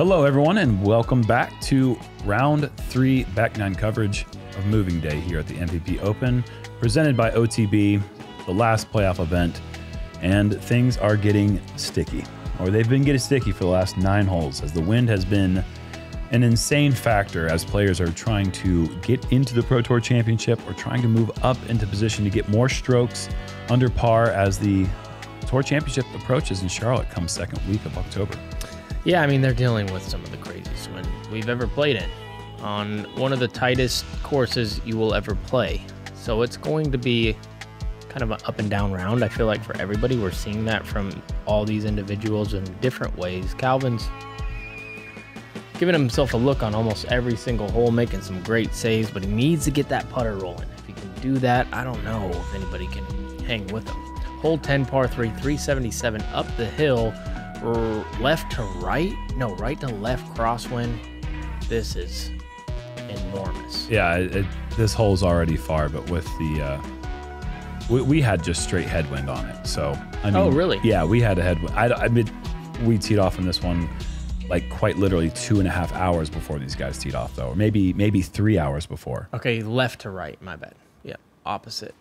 Hello, everyone, and welcome back to round three back nine coverage of Moving Day here at the MVP Open, presented by OTB, the last playoff event. And things are getting sticky, or they've been getting sticky for the last nine holes, as the wind has been an insane factor as players are trying to get into the Pro Tour Championship or trying to move up into position to get more strokes under par as the Tour Championship approaches in Charlotte come second week of October. Yeah, I mean, they're dealing with some of the craziest wind we've ever played in on one of the tightest courses you will ever play. So it's going to be kind of an up and down round. I feel like for everybody, we're seeing that from all these individuals in different ways. Calvin's giving himself a look on almost every single hole, making some great saves, but he needs to get that putter rolling. If he can do that, I don't know if anybody can hang with him. Hole 10, par 3, 377 up the hill, left to right. No, right to left crosswind. This is enormous. Yeah, it, it, this hole's already far, but with the. Uh, we, we had just straight headwind on it. So, I mean. Oh, really? Yeah, we had a headwind. I, I mean, we teed off on this one like quite literally two and a half hours before these guys teed off, though, or maybe maybe three hours before. Okay, left to right. My bad. Yeah, opposite.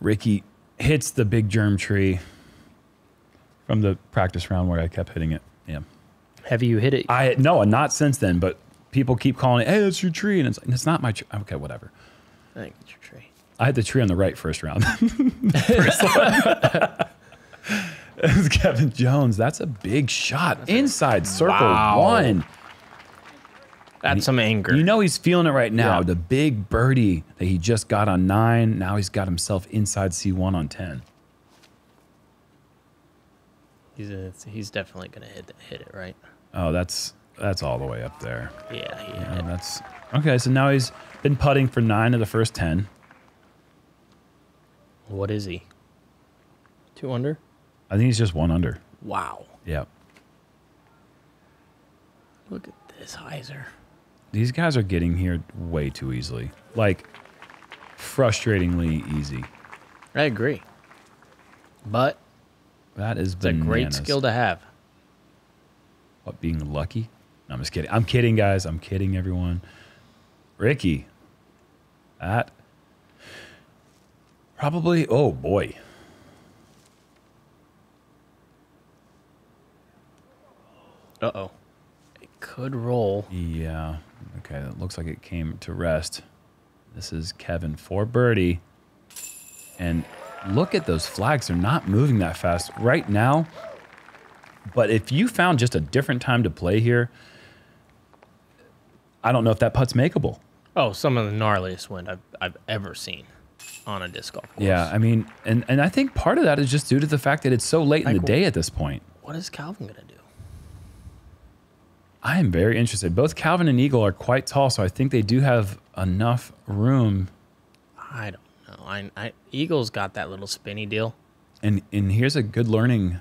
Ricky hits the big Jerm tree from the practice round where I kept hitting it. Yeah. Have you hit it? I no, not since then. But people keep calling it, "Hey, that's your tree," and it's like it's not my tree. Okay, whatever. I think it's your tree. I had the tree on the right first round. first It's Kevin Jones. That's a big shot. Inside circle Wow. one. That's some anger. You know he's feeling it right now. Yeah. The big birdie that he just got on nine. Now he's got himself inside C1 on 10. He's a, he's definitely gonna hit hit it right. Oh, that's that's all the way up there. Yeah, hit Yeah, that's okay. So now he's been putting for nine of the first 10. What is he? Two under. I think he's just one under. Wow. Yeah. Look at this hyzer. These guys are getting here way too easily. Like, frustratingly easy. I agree. But That is it's a great skill to have. What, being lucky? No, I'm just kidding. I'm kidding, guys. I'm kidding, everyone. Ricky. That. Probably. Oh, boy. Uh oh. It could roll. Yeah. Okay. It looks like it came to rest. This is Kevin for birdie. And look at those flags. They're not moving that fast right now. But if you found just a different time to play here, I don't know if that putt's makeable. Oh, some of the gnarliest wind I've I've ever seen on a disc golf course. Yeah, I mean, and, and I think part of that is just due to the fact that it's so late in the day at this point. What is Calvin gonna do? I am very interested. Both Calvin and Eagle are quite tall, so I think they do have enough room. I don't. I, I Eagles got that little spinny deal And and here's a good learning.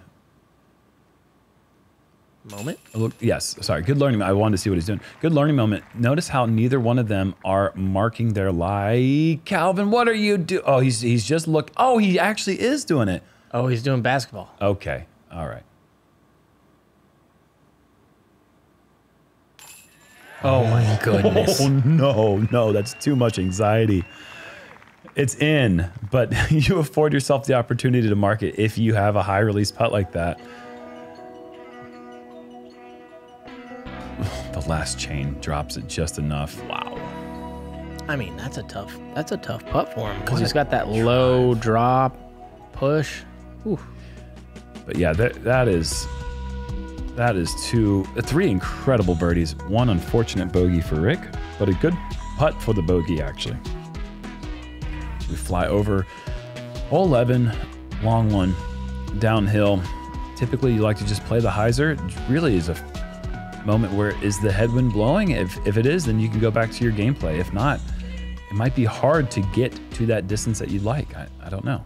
moment. Look, yes, sorry, good learning. I wanted to see what he's doing. Good learning moment. Notice how neither one of them are marking their lie. Calvin, what are you do? Oh, he's he's just look. Oh, he actually is doing it. Oh, he's doing basketball. Okay, all right. Oh my oh, goodness. Oh no, no, that's too much anxiety. It's in, but you afford yourself the opportunity to mark it if you have a high release putt like that. The last chain drops it just enough. Wow. I mean, that's a tough that's a tough putt for him because he's got that low drop push. Ooh. But yeah, that that is that is two uh, three incredible birdies. One unfortunate bogey for Rick, but a good putt for the bogey actually. We fly over hole 11, long one, downhill. Typically, you like to just play the hyzer. It really is a moment where is the headwind blowing? If if it is, then you can go back to your gameplay. If not, it might be hard to get to that distance that you'd like. I, I don't know.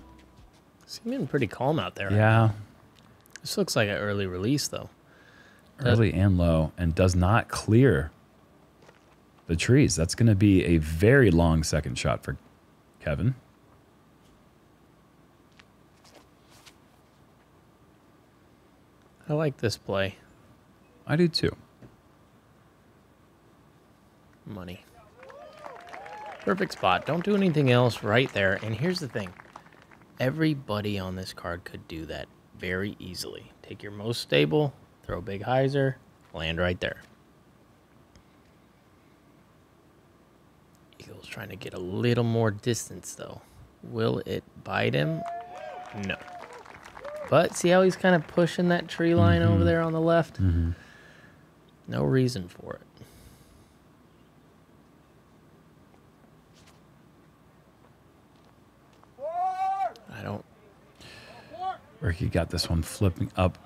Seeming pretty calm out there. Yeah, This looks like an early release though. early and low, and does not clear the trees. That's going to be a very long second shot for Kevin. I like this play. I do too. Money. Perfect spot. Don't do anything else right there. And here's the thing. Everybody on this card could do that very easily. Take your most stable, throw big hyzer, land right there. Trying to get a little more distance though. Will it bite him? No. But see how he's kind of pushing that tree line Mm-hmm. over there on the left? No reason for it. I don't. Ricky got this one flipping up.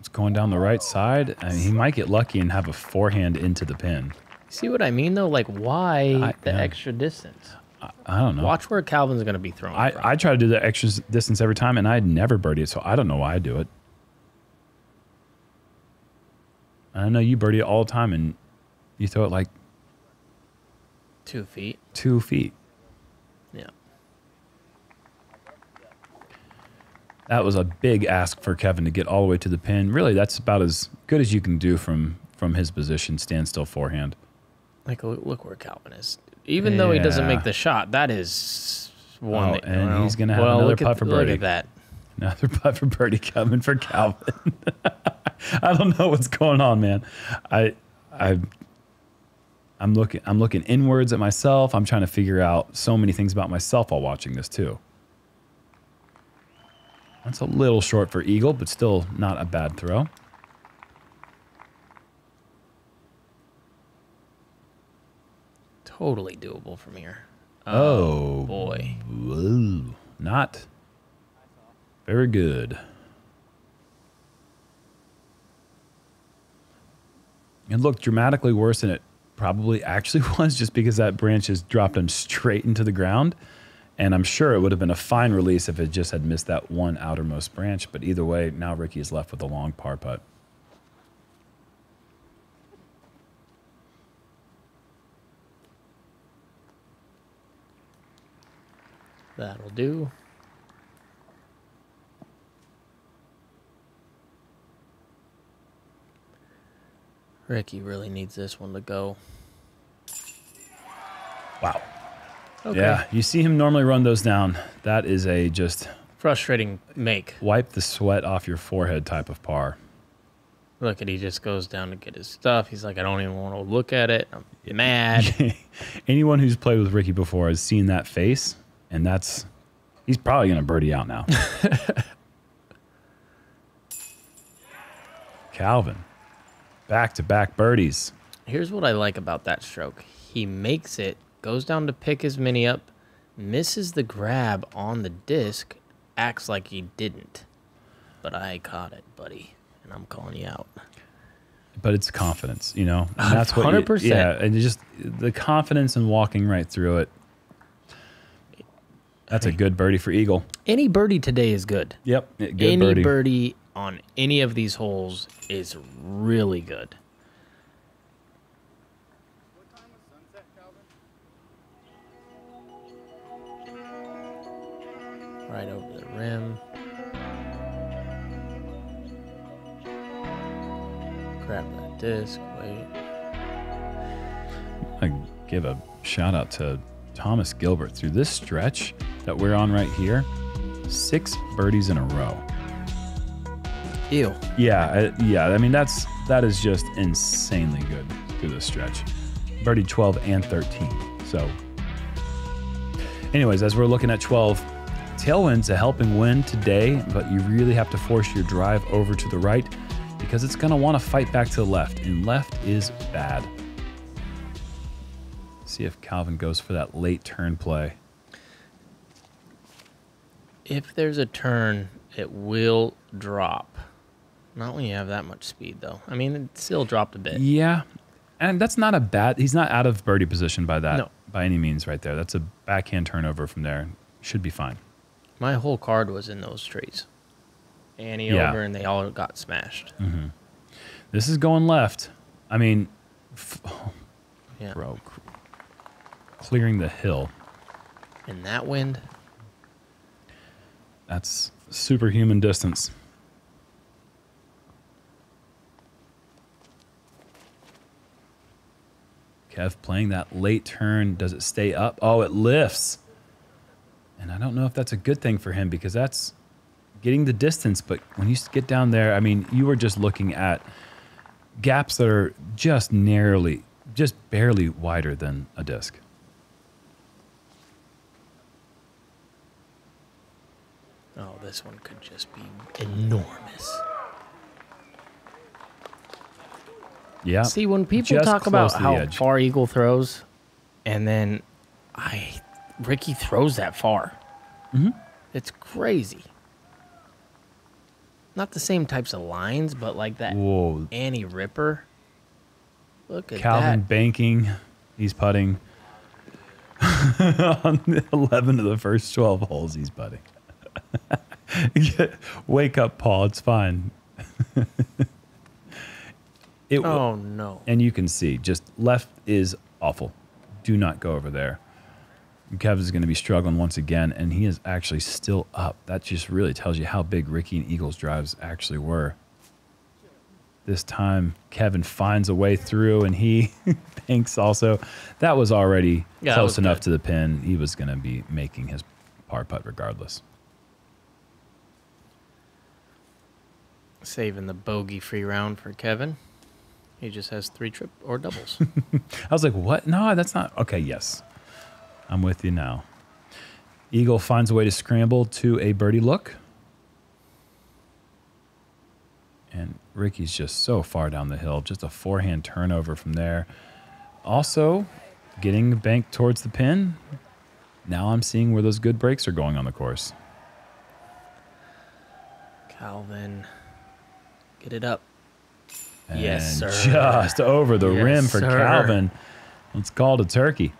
It's going down the right side. and he might get lucky and have a forehand into the pin. See what I mean though? Like, why I- the yeah. extra distance? I, I don't know. Watch where Calvin's going to be thrown. I, from. I try to do the extra distance every time, and I'd never birdie it, so I don't know why I do it. I know you birdie it all the time, and you throw it like Two feet. two feet. Yeah. That was a big ask for Kevin to get all the way to the pin. Really, that's about as good as you can do from from his position, standstill forehand. Like, look, where Calvin is. Even though he doesn't make the shot, that is one. Oh, that, and well, he's gonna have well, another putt for birdie. Look at that. Another putt for birdie coming for Calvin. I don't know what's going on, man. I I I'm looking I'm looking inwards at myself. I'm trying to figure out so many things about myself while watching this too. That's a little short for Eagle, but still not a bad throw. Totally doable from here. Oh. oh, Boy. Whoa. Not very good. It looked dramatically worse than it probably actually was just because that branch has dropped him straight into the ground. And I'm sure it would have been a fine release if it just had missed that one outermost branch. But either way, now Ricky is left with a long par putt. That'll do. Ricky really needs this one to go. Wow. Okay. Yeah, you see him normally run those down. That is a just Frustrating make. wipe the sweat off your forehead type of par. Look at he just goes down to get his stuff. He's like, I don't even want to look at it. I'm mad. Anyone who's played with Ricky before has seen that face, and that's he's probably gonna birdie out now. Calvin, back to back birdies. Here's what I like about that stroke. He makes it, goes down to pick his mini up, misses the grab on the disc, acts like he didn't. But I caught it, buddy, and I'm calling you out. But it's confidence, you know. And that's what 100%. yeah, and just the confidence in walking right through it. That's a good birdie for Eagle. Any birdie today is good. Yep, good any birdie. birdie on any of these holes is really good. Right over the rim. Grab that disc. Wait. I give a shout out to Thomas Gilbert through this stretch that we're on right here. Six birdies in a row. Ew. Yeah, I, yeah. I mean that's that is just insanely good through this stretch. Birdie 12 and 13. So, anyways, as we're looking at 12, tailwind's a helping wind today, but you really have to force your drive over to the right because it's going to want to fight back to the left, and left is bad. See if Calvin goes for that late turn play. If there's a turn, it will drop. Not when you have that much speed, though. I mean, it still dropped a bit. Yeah, and that's not a bad. He's not out of birdie position by that No. by any means. Right there, that's a backhand turnover from there. Should be fine. My whole card was in those trees. Annie Yeah. over, and they all got smashed. Mm-hmm. This is going left. I mean, f- oh, Yeah. bro, clearing the hill. And that wind, That's superhuman distance. Kev playing that late turn. Does it stay up? Oh, it lifts. And I don't know if that's a good thing for him because that's getting the distance. But when you get down there, I mean, you were just looking at gaps that are just narrowly, just barely wider than a disc. Oh, this one could just be enormous. Yeah. See, when people Just talk about close to the how edge. far Eagle throws, and then I Ricky throws that far, Mm-hmm. it's crazy. Not the same types of lines, but like that Whoa. Annie Ripper. Look at that. Calvin that. banking. He's putting on the 11 of the first 12 holes. He's putting. Wake up, Paul. It's fine. it, Oh no! And you can see just left is awful. Do not go over there. Kev is going to be struggling once again, and he is actually still up. That just really tells you how big Ricky and Eagles drives actually were. This time, Kevin finds a way through, and he banks also. That was already Yeah, close was enough good. to the pin. He was going to be making his par putt regardless. Saving the bogey-free round for Kevin. He just has three trip or doubles. I was like, what? No, that's not. Okay, yes. I'm with you now. Eagle finds a way to scramble to a birdie look. And Ricky's just so far down the hill. Just a forehand turnover from there. Also, getting the bank towards the pin. Now I'm seeing where those good breaks are going on the course. Calvin, get it up. Yes, sir. Just over the Yes, rim for sir. Calvin. It's called a turkey.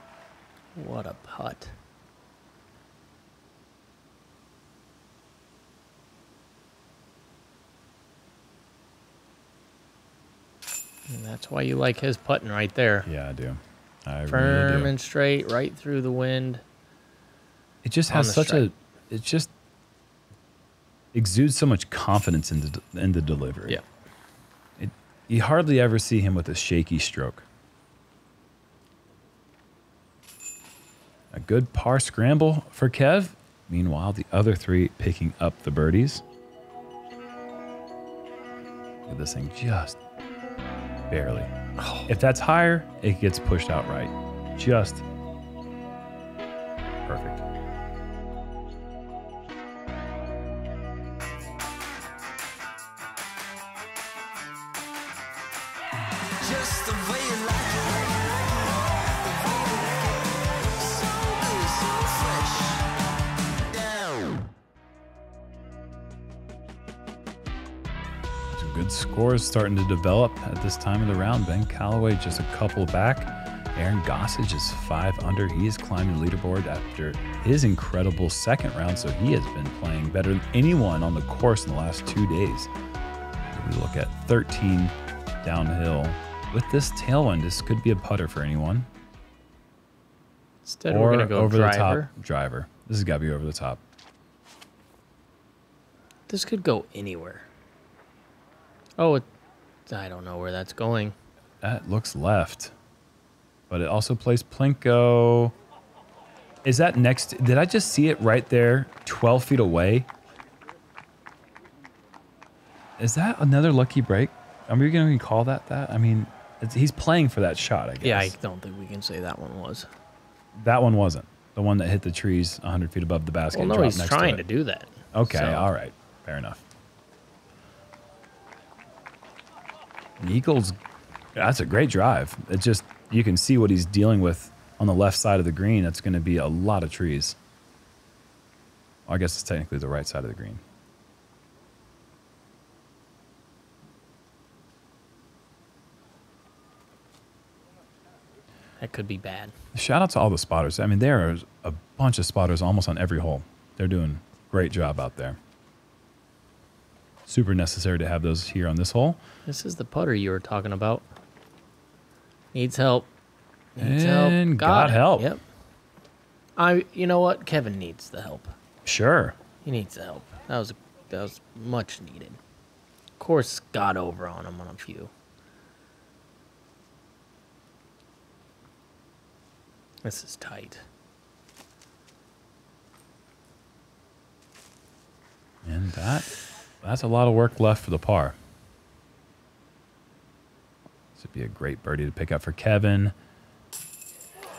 What a putt. And that's why you like his putting right there. Yeah, I do. I Firm really do. and straight, right through the wind. It just has such strike. a. It just exudes so much confidence in the in the delivery. Yeah. It, you hardly ever see him with a shaky stroke. A good par scramble for Kev. Meanwhile, the other three picking up the birdies. Look at this thing just barely. Oh. If that's higher, it gets pushed out right. Just good scores starting to develop at this time of the round. Ben Callaway just a couple back. Aaron Gossage is five under. He is climbing the leaderboard after his incredible second round, so he has been playing better than anyone on the course in the last two days. We look at 13 downhill with this tailwind, this could be a putter for anyone. Instead, or we're going to go over driver. the top driver. This has got to be over the top. This could go anywhere. Oh, it, I don't know where that's going. That looks left. But it also plays Plinko. Is that next? Did I just see it right there, 12 feet away? Is that another lucky break? Are we going to call that that? I mean, it's, he's playing for that shot, I guess. Yeah, I don't think we can say that one was. that one wasn't. The one that hit the trees 100 feet above the basket. Well, no, he's next trying to, to, do that. Okay, So- all right. Fair enough. Eagles, that's a great drive. It just, you can see what he's dealing with on the left side of the green. That's going to be a lot of trees. Well, I guess it's technically the right side of the green. That could be bad. Shout out to all the spotters. I mean, there are a bunch of spotters almost on every hole. They're doing a great job out there. Super necessary to have those here on this hole. This is the putter you were talking about. Needs help. Needs And help. God, it. help. Yep. I. You know what? Kevin needs the help. Sure. He needs the help. That was that was much needed. Of course, got over on him on a few. This is tight. And that that's a lot of work left for the par. This would be a great birdie to pick up for Kevin.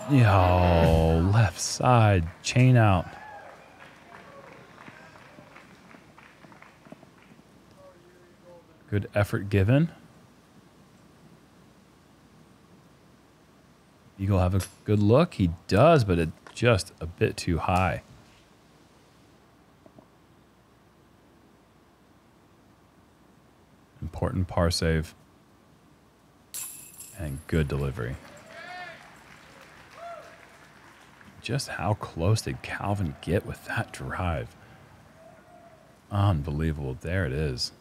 Yo, left side, chain out. Good effort given. Eagle have a good look. He does, but it's just a bit too high. Important par save. And good delivery. Just how close did Calvin get with that drive? Unbelievable. There it is.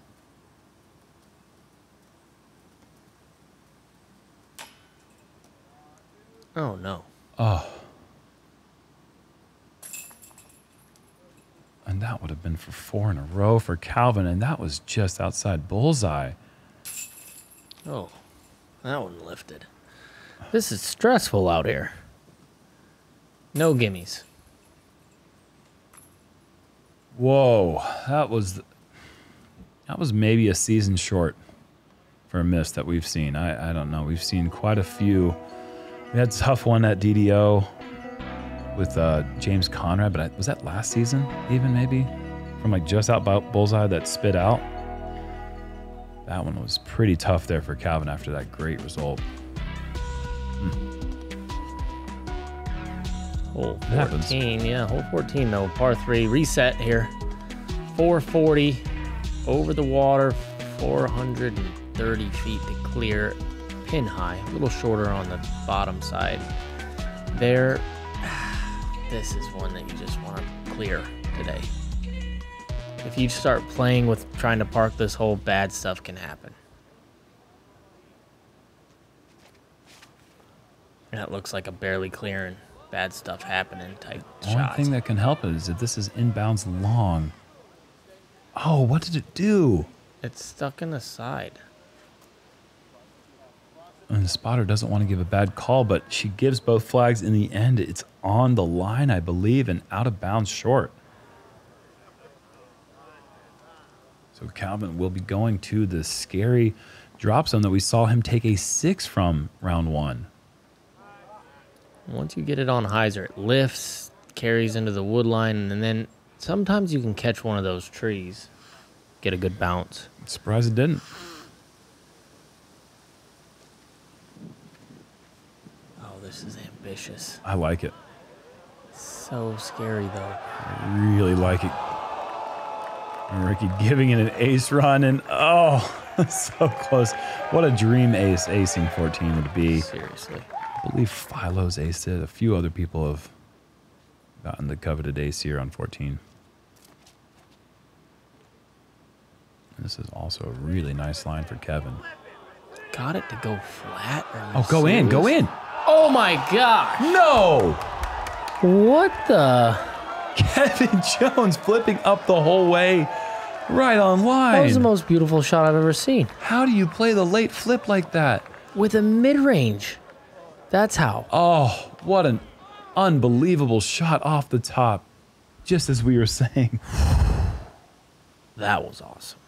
Oh no. Oh. And that would have been for four in a row for Calvin, and that was just outside bullseye. Oh, that one lifted. This is stressful out here. No gimmies. Whoa, that was that was maybe a season short for a miss that we've seen. I, I don't know. We've seen quite a few. We had a tough one at DDO with uh, James Conrad, but I, was that last season? Even maybe from like just out bu- bullseye that spit out. That one was pretty tough there for Calvin after that great result. Hole It happens. 14, yeah, hole 14 though, par 3, reset here. 440 over the water, 430 feet to clear, pin high, a little shorter on the bottom side. There, this is one that you just want to clear today. If you start playing with trying to park this hole, bad stuff can happen. That looks like a barely clearing, bad stuff happening type One shot. thing that can help is if this is inbounds long. Oh, what did it do? It's stuck in the side. And the spotter doesn't want to give a bad call, but she gives both flags in the end. It's on the line, I believe, and out of bounds short. So Calvin will be going to the scary drop zone that we saw him take a six from round one. Once you get it on hyzer, it lifts, carries into the wood line, and then sometimes you can catch one of those trees, get a good bounce. Surprised it didn't. Oh, this is ambitious. I like it. So scary though. I really like it. And Ricky giving it an ace run, and oh, so close. What a dream ace acing 14 would be. Seriously. I believe Philo's aced it. A few other people have gotten the coveted ace here on 14. This is also a really nice line for Kevin. Got it to go flat? Oh, go in, go in. Oh my god! No! What the? Kevin Jones flipping up the whole way right on line. That was the most beautiful shot I've ever seen. How do you play the late flip like that? With a mid range. That's how. Oh, what an unbelievable shot off the top. Just as we were saying. That was awesome.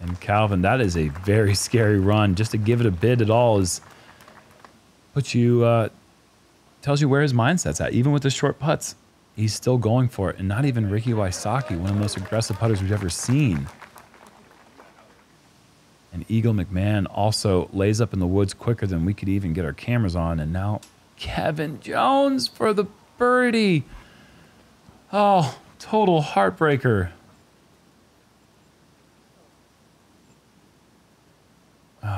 And Calvin, that is a very scary run. Just to give it a bid at all is puts you uh, tells you where his mindset's at. Even with the short putts, he's still going for it. And not even Ricky Wysocki, one of the most aggressive putters we've ever seen. And Eagle McMahon also lays up in the woods quicker than we could even get our cameras on. And now Kevin Jones for the birdie. Oh, total heartbreaker.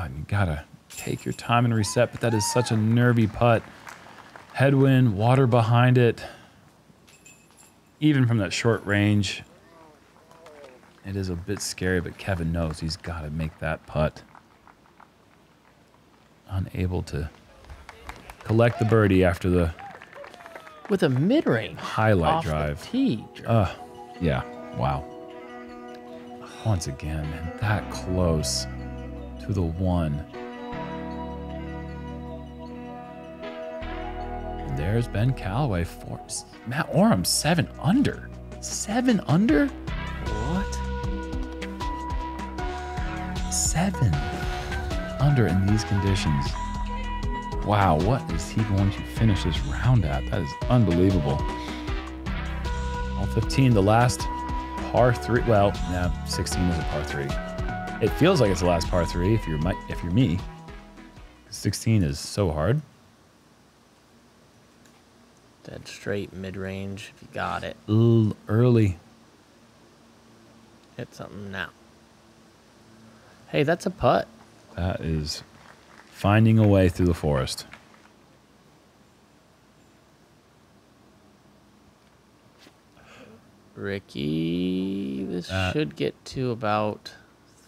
You gotta take your time and reset, but that is such a nervy putt. Headwind, water behind it. Even from that short range, it is a bit scary, but Kevin knows he's got to make that putt. Unable to collect the birdie after the With a mid range. highlight off drive. The tee. Uh, yeah. Wow. Once again, man, that close to the one. And there's Ben Callaway for Matt Orum, seven under. Seven under? What? Seven under in these conditions. Wow, what is he going to finish this round at? That is unbelievable. All 15, the last par three. Well, yeah, 16 is a par three. It feels like it's the last par three if you're my, if you're me. 16 is so hard. Dead straight mid range. If you got it, L- early. hit something now. Hey, that's a putt. That is finding a way through the forest. Ricky, this Uh, should get to about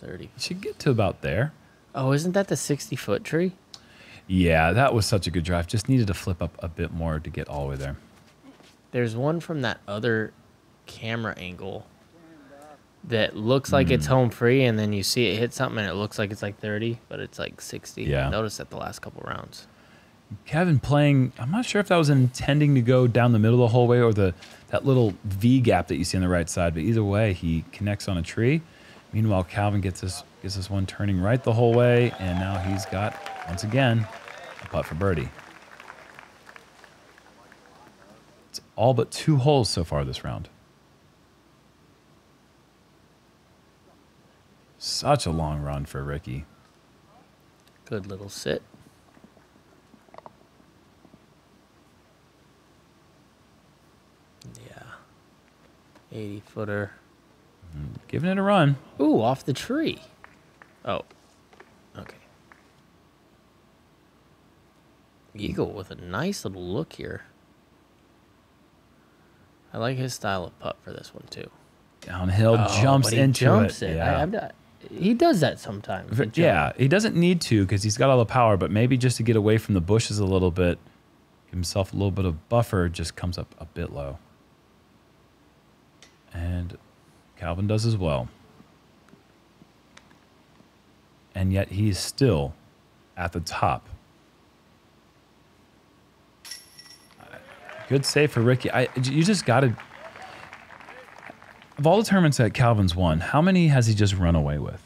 30. You should get to about there. Oh, isn't that the 60 foot tree? Yeah, that was such a good drive. Just needed to flip up a bit more to get all the way there. There's one from that other camera angle that looks like Hmm. it's home free, and then you see it hit something, and it looks like it's like 30, but it's like 60. Yeah. Notice that the last couple rounds. Kevin playing. I'm not sure if that was intending to go down the middle of the whole way or the that little V gap that you see on the right side. But either way, he connects on a tree. Meanwhile, Calvin gets this gets this one turning right the whole way, and now he's got once again a putt for birdie. It's all but two holes so far this round. Such a long run for Ricky. Good little sit. Yeah. 80 footer. Giving it a run. Ooh, off the tree. Oh. Okay. Eagle with a nice little look here. I like his style of putt for this one too. Downhill, Oh, jumps into jumps it. it. Yeah. I, not, he does that sometimes. Yeah, he doesn't need to because he's got all the power, but maybe just to get away from the bushes a little bit, give himself a little bit of buffer, just comes up a bit low. And Calvin does as well. And yet he's still at the top. Good save for Ricky. I, you just got to. Of all the tournaments that Calvin's won, how many has he just run away with?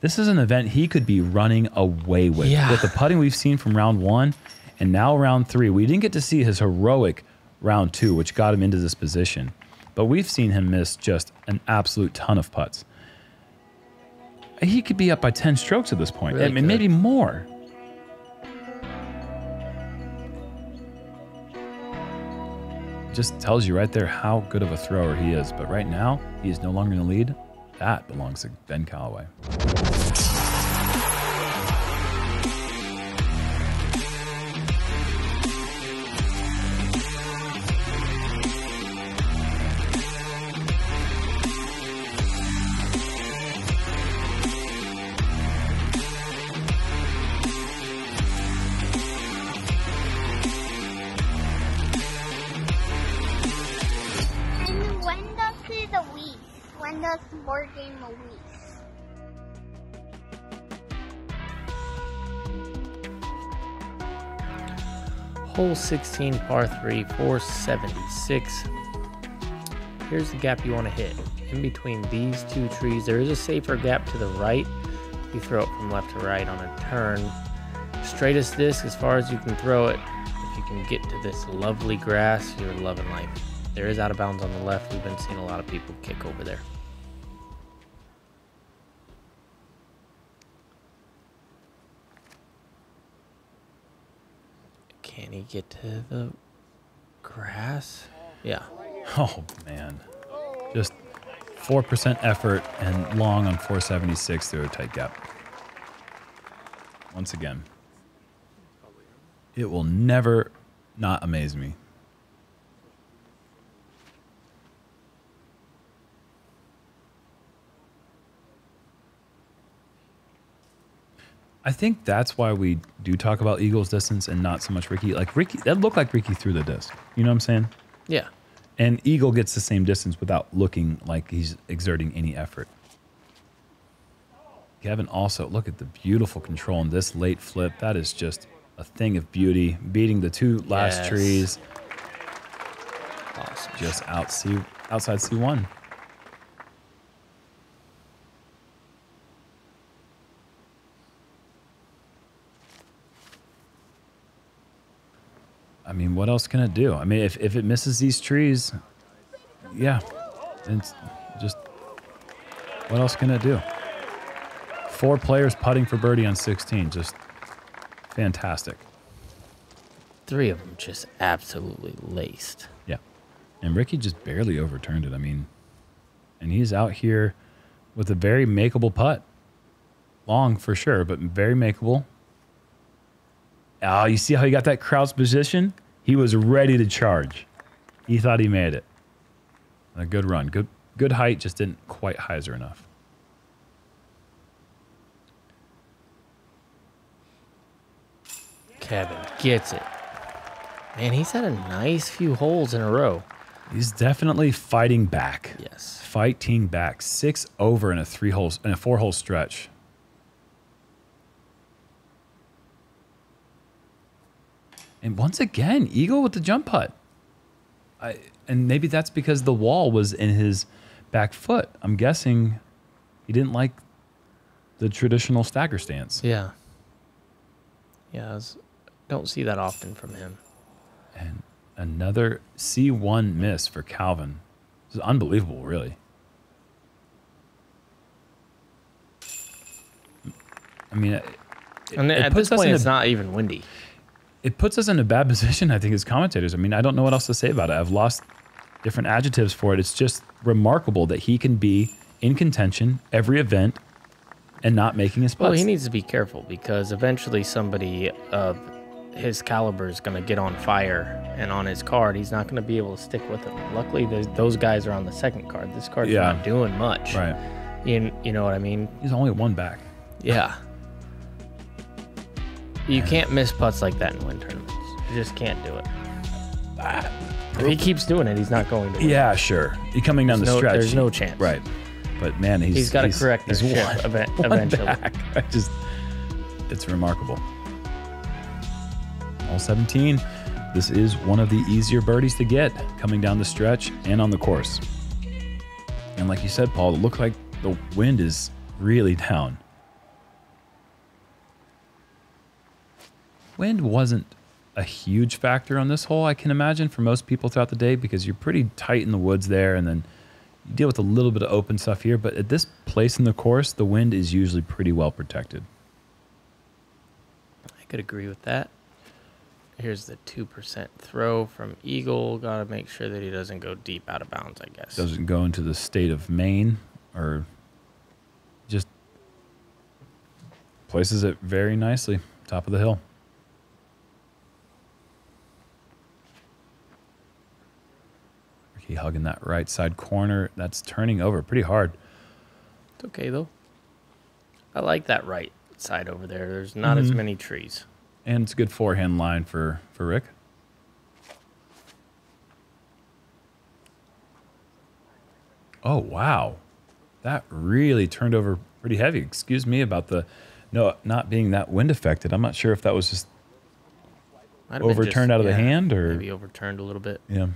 This is an event he could be running away with. Yeah. With the putting we've seen from round one and now round three, we didn't get to see his heroic round two, which got him into this position. But we've seen him miss just an absolute ton of putts. He could be up by 10 strokes at this point, Really I mean, maybe more. Just tells you right there how good of a thrower he is. But right now, he is no longer in the lead. That belongs to Ben Callaway. 16, par 3, 476. Here's the gap you want to hit. In between these two trees, there is a safer gap to the right. You throw it from left to right on a turn. Straightest disc as far as you can throw it. If you can get to this lovely grass, you're loving life. There is out of bounds on the left. We've been seeing a lot of people kick over there. Can he get to the grass? Yeah. Oh, man. Just 4% effort and long on 476 through a tight gap. Once again, it will never not amaze me. I think that's why we do talk about Eagles distance and not so much Ricky. Like Ricky, that looked like Ricky threw the disc. You know what I'm saying? Yeah. And Eagle gets the same distance without looking like he's exerting any effort. Kevin also, look at the beautiful control in this late flip. That is just a thing of beauty, beating the two last Yes. trees Awesome. just out C, outside C1. I mean, what else can it do? I mean, if, if it misses these trees, yeah, it's just what else can it do? Four players putting for birdie on 16, just fantastic. Three of them just absolutely laced. Yeah. And Ricky just barely overturned it. I mean, and he's out here with a very makeable putt. Long for sure, but very makeable. Oh, you see how he got that crouch position? He was ready to charge. He thought he made it. A good run. Good good height, just didn't quite hyzer enough. Kevin gets it. Man, he's had a nice few holes in a row. He's definitely fighting back. Yes. Fighting back. Six over in a three holes in a four hole stretch. And once again, Eagle with the jump putt. I and maybe that's because the wall was in his back foot. I'm guessing he didn't like the traditional stagger stance. Yeah. Yeah, was- don't see that often from him. And another C1 miss for Calvin. This is unbelievable, really. I mean, it, And it at puts this point, it's not even windy. It puts us in a bad position, I think, as commentators. I mean, I don't know what else to say about it. I've lost different adjectives for it. It's just remarkable that he can be in contention every event and not making his putts. Well, he needs to be careful because eventually somebody of his caliber is going to get on fire, and on his card, he's not going to be able to stick with it. Luckily, those guys are on the second card. This card's Yeah. not doing much. right. You, you know what I mean? He's only one back. Yeah. You can't miss putts like that in win tournaments. You just can't do it. If he keeps doing it, he's not going to. Win. Yeah, sure. He coming down There's the no- stretch. there's no chance. Right. But man, he's He's got to correct he's this shit one- event, one eventually. back. I just, it's remarkable. All 17. This is one of the easier birdies to get coming down the stretch and on the course. And like you said, Paul, it looked like the wind is really down. Wind wasn't a huge factor on this hole, I can imagine, for most people throughout the day because you're pretty tight in the woods there and then you deal with a little bit of open stuff here. But at this place in the course, the wind is usually pretty well protected. I could agree with that. Here's the 2% throw from Eagle. Got to make sure that he doesn't go deep out of bounds, I guess. Doesn't go into the state of Maine or just places it very nicely, top of the hill. Ricky hugging that right side corner. That's turning over pretty hard. It's okay, though. I like that right side over there. There's not as mm-hmm. many trees. And it's a good forehand line for, for Rick. Oh, wow. That really turned over pretty heavy. Excuse me about the no not being that wind affected. I'm not sure if that was just Might have been Overturned out of the hand, or- maybe overturned a little bit. yeah.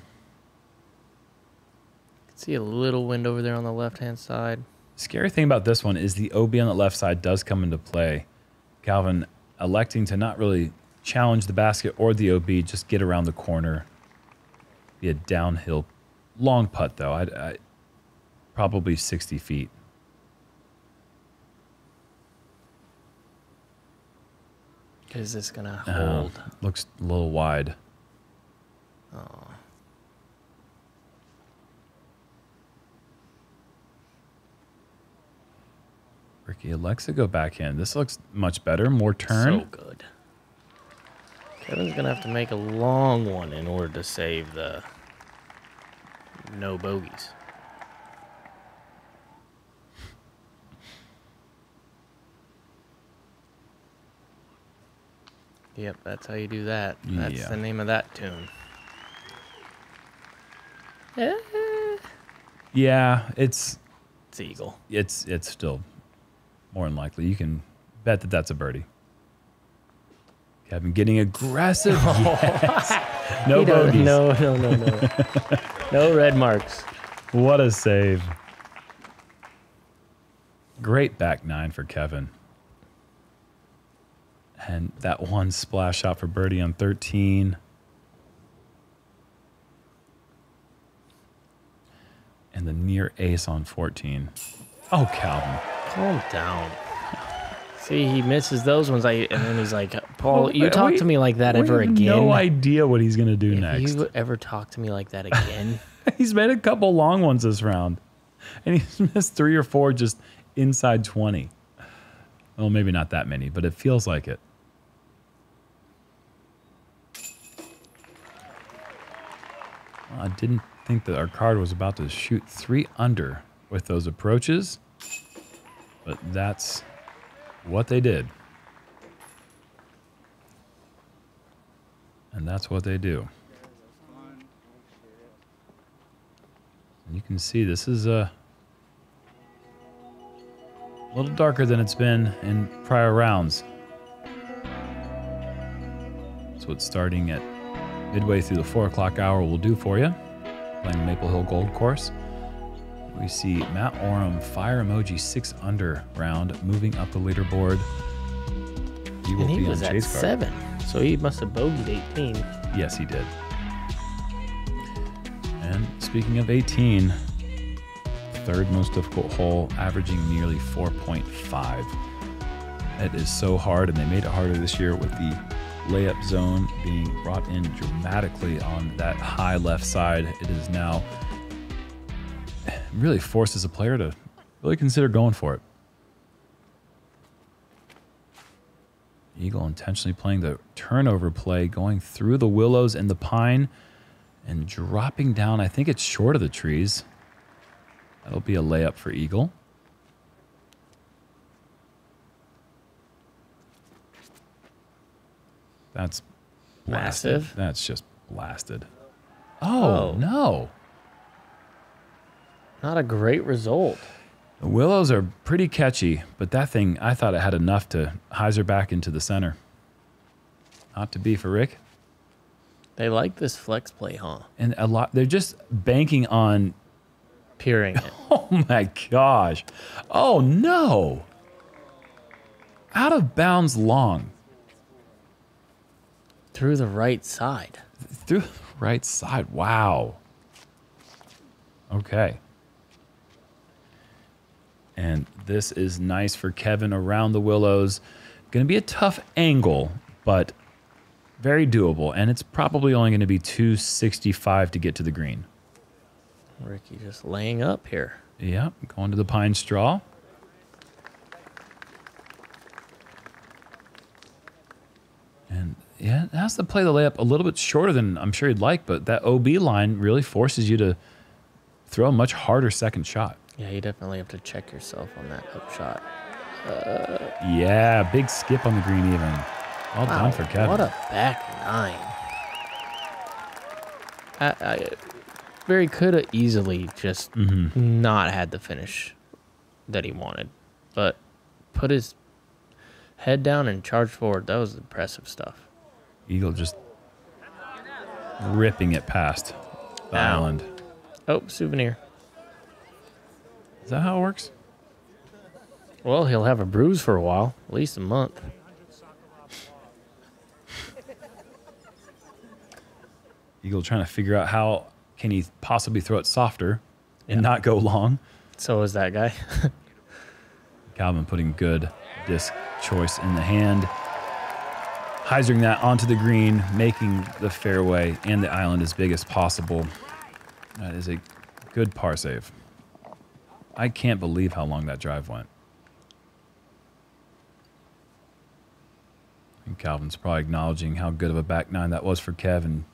See a little wind over there on the left hand side. Scary thing about this one is the OB on the left side does come into play. Calvin electing to not really challenge the basket or the OB, just get around the corner. Be a downhill, long putt though. I, I probably 60 feet. Is this gonna Uh, hold? looks a little wide. Ricky Alexa go backhand. This looks much better. More turn. So good. Kevin's gonna have to make a long one in order to save the no bogeys. Yep, that's how you do that. That's Yeah. the name of that tune. Eh, yeah, it's It's Eagle. it's it's still more than likely. You can bet that that's a birdie. Kevin getting aggressive. Yes. No bogeys. No, no, no, no. no red marks. What a save. Great back nine for Kevin. And that one splash shot for birdie on 13. And the near ace on 14. Oh, Calvin. Calm down. See, he misses those ones. I and then he's like, Paul, you talk wait, to me like that we ever have again? No idea what he's going to do if next. you ever talk to me like that again, He's made a couple long ones this round. And he's missed three or four just inside 20. Well, maybe not that many, but it feels like it. I didn't think that our card was about to shoot three under with those approaches, but that's what they did. And that's what they do. And you can see this is uh, a little darker than it's been in prior rounds. That's what starting at midway through the four o'clock hour will do for you. Playing Maple Hill Gold Course. We see Matt Orum fire emoji six under round moving up the leaderboard. He will and he be was on at chase card. seven, so he must have bogeyed 18. Yes, he did. And speaking of 18, third most difficult hole, averaging nearly 4.5. It is so hard, and they made it harder this year with the layup zone being brought in dramatically on that high left side. It is now really forces a player to really consider going for it. Eagle intentionally playing the turnover play, going through the willows and the pine and dropping down. I think it's short of the trees. That'll be a layup for Eagle. That's blasted. Massive. That's just blasted. Oh, Oh. no. Not a great result. The willows are pretty catchy, but that thing, I thought it had enough to hyzer back into the center. Not to be for Rick. They like this flex play, huh? And a lot, they're just banking on, Peering it. oh my gosh. Oh no. Out of bounds long. through the right side. Through the right side. Wow. Okay. And this is nice for Kevin around the willows. Going to be a tough angle, but very doable. And it's probably only going to be 265 to get to the green. Ricky just laying up here. Yep, going to the pine straw. And yeah, it has to play the layup a little bit shorter than I'm sure he'd like, but that OB line really forces you to throw a much harder second shot. Yeah, you definitely have to check yourself on that up shot. Yeah, big skip on the green even. Well Wow, done for Kevin. What a back nine. I, I very could have easily just Mm-hmm. not had the finish that he wanted, but put his head down and charged forward. That was impressive stuff. Eagle just ripping it past the Ow. island. Oh, souvenir. Is that how it works? Well, he'll have a bruise for a while, at least a month. Eagle trying to figure out how can he possibly throw it softer and Yeah. not go long. So is that guy. Calvin putting good disc choice in the hand. hyzering that onto the green, making the fairway and the island as big as possible. That is a good par save. I can't believe how long that drive went. And Calvin's probably acknowledging how good of a back nine that was for Kevin.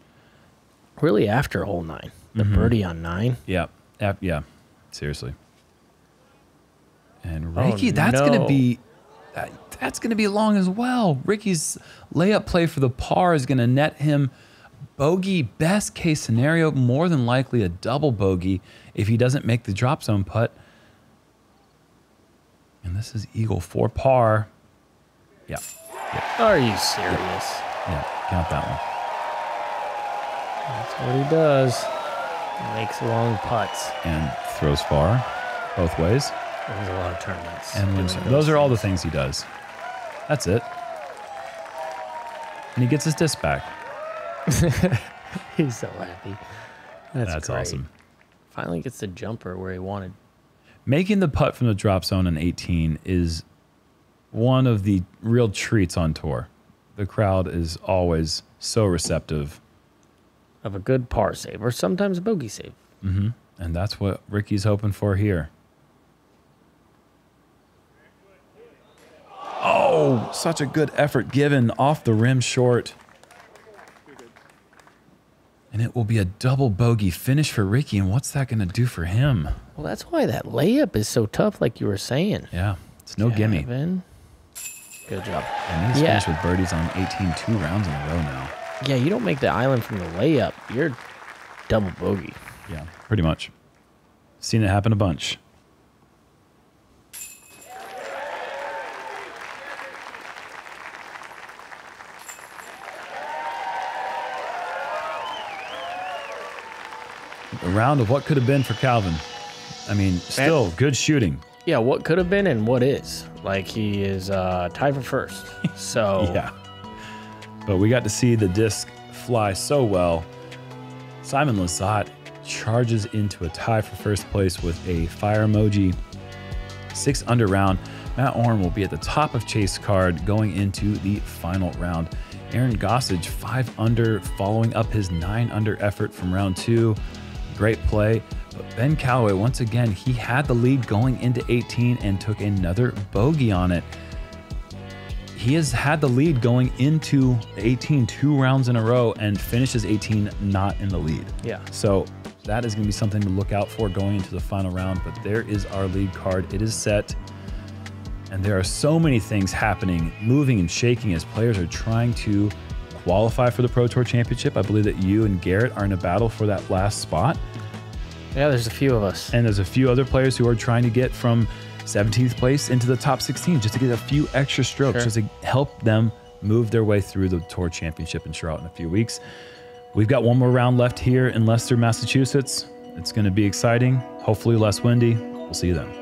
really, after hole nine, the Mm-hmm. birdie on nine. Yeah, yeah, yeah. Seriously. And Oh, Ricky, that's going to be that, that's going to be long as well. Ricky's layup play for the par is going to net him bogey best case scenario, more than likely a double bogey if he doesn't make the drop zone putt. And this is Eagle four par. Yeah. Are you serious? Yeah, count that one. That's what he does. He Makes long putts. And throws far, both ways. Wins a lot of tournaments. And wins. doing Those are all the things he does. That's it. And he gets his disc back. He's so happy. That's, That's awesome. Finally gets the jumper where he wanted. Making the putt from the drop zone in 18 is one of the real treats on tour. The crowd is always so receptive, Of a good par save, or sometimes a bogey save. Mm-hmm. and that's what Ricky's hoping for here. Oh, such a good effort given off the rim short. And it will be a double bogey finish for Ricky. And what's that going to do for him? Well, that's why that layup is so tough, like you were saying. Yeah, it's no gimme. Kevin. Good job. And he's Yeah. finished with birdies on 18 two rounds in a row now. Yeah, you don't make the island from the layup. You're double bogey. Yeah, pretty much. Seen it happen a bunch. A round of what could have been for Calvin. I mean, still good shooting. Yeah, what could have been and what is. Like he is uh, tied for first. So Yeah. But we got to see the disc fly so well. Simon Lizotte charges into a tie for first place with a fire emoji. Six under round. Matt Orum will be at the top of Chase card going into the final round. Aaron Gossage, five under, following up his nine under effort from round two. Great play. But Ben Callaway, once again, he had the lead going into 18 and took another bogey on it he has had the lead going into 18 two rounds in a row and finishes 18 not in the lead. Yeah. So that is going to be something to look out for going into the final round. But there is our lead card. It is set. And there are so many things happening, moving and shaking as players are trying to qualify for the Pro Tour Championship. I believe that you and Garrett are in a battle for that last spot. Yeah, there's a few of us. And there's a few other players who are trying to get from 17th place into the top 16 just to get a few extra strokes, Sure. just to help them move their way through the Tour Championship in Charlotte in a few weeks. We've got one more round left here in Leicester, Massachusetts. It's going to be exciting, hopefully less windy. We'll see you then.